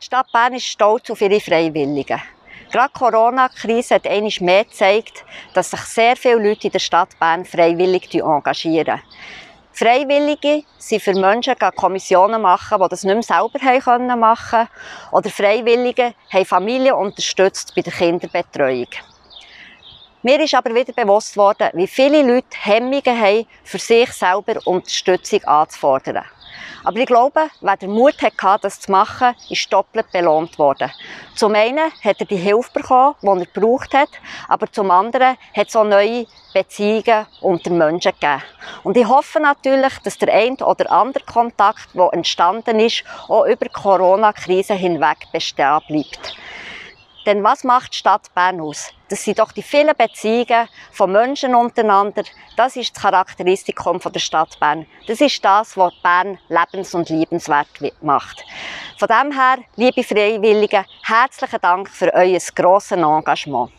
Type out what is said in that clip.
Die Stadt Bern ist stolz auf ihre Freiwilligen. Gerade die Corona-Krise hat einmal mehr gezeigt, dass sich sehr viele Leute in der Stadt Bern freiwillig engagieren. Freiwillige sind für Menschen die Kommissionen machen, die das nicht mehr selber machen können. Oder Freiwillige haben Familien unterstützt bei der Kinderbetreuung. Mir ist aber wieder bewusst worden, wie viele Leute Hemmungen haben, für sich selber Unterstützung anzufordern. Aber ich glaube, wer den Mut hatte, das zu machen, ist doppelt belohnt worden. Zum einen hat er die Hilfe bekommen, die er gebraucht hat, aber zum anderen hat es auch neue Beziehungen unter Menschen gegeben. Und ich hoffe natürlich, dass der ein oder andere Kontakt, der entstanden ist, auch über die Corona-Krise hinweg bestehen bleibt. Denn was macht die Stadt Bern aus? Das sind doch die vielen Beziehungen von Menschen untereinander. Das ist das Charakteristikum der Stadt Bern. Das ist das, was Bern lebens- und liebenswert macht. Von dem her, liebe Freiwillige, herzlichen Dank für euer grosses Engagement.